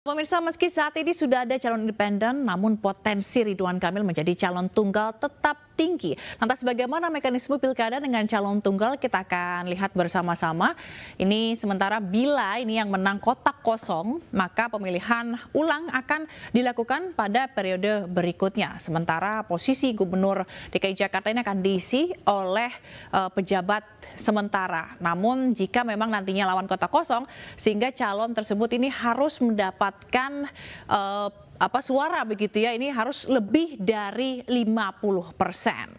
Pemirsa, meski saat ini sudah ada calon independen, namun potensi Ridwan Kamil menjadi calon tunggal tetap tinggi. Lantas bagaimana mekanisme pilkada dengan calon tunggal kita akan lihat bersama-sama. Ini sementara bila ini yang menang kotak kosong, maka pemilihan ulang akan dilakukan pada periode berikutnya. Sementara posisi gubernur DKI Jakarta ini akan diisi oleh uh, pejabat sementara. Namun jika memang nantinya lawan kotak kosong, sehingga calon tersebut ini harus mendapat mendapatkan uh, apa suara begitu ya ini harus lebih dari 50 persen.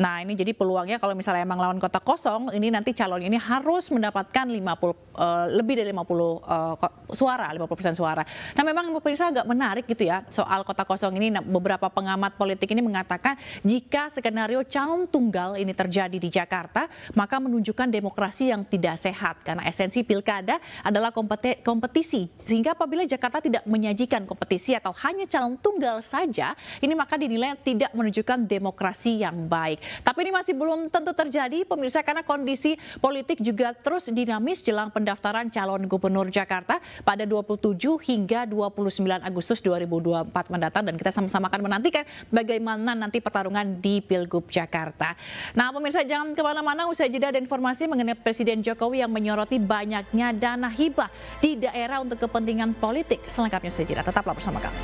Nah ini jadi peluangnya kalau misalnya emang lawan kota kosong, ini nanti calon ini harus mendapatkan 50 uh, eh, lebih dari 50 uh, eh, suara, 50 persen suara. Nah memang pemirsa agak menarik gitu ya soal kota kosong ini. Nah, beberapa pengamat politik ini mengatakan jika skenario calon tunggal ini terjadi di Jakarta, maka menunjukkan demokrasi yang tidak sehat karena esensi pilkada adalah kompetisi. Sehingga apabila Jakarta tidak menyajikan kompetisi atau hanya calon tunggal saja, ini maka dinilai tidak menunjukkan demokrasi yang baik. Tapi ini masih belum tentu terjadi pemirsa karena kondisi politik juga terus dinamis jelang pendaftaran calon gubernur Jakarta pada 27 hingga 29 Agustus 2024 mendatang dan kita sama-sama akan menantikan bagaimana nanti pertarungan di Pilgub Jakarta. Nah pemirsa jangan ke mana-mana usai jeda ada informasi mengenai Presiden Jokowi yang menyoroti banyaknya dana hibah di daerah untuk kepentingan politik. Selengkapnya usai jeda tetaplah bersama kami.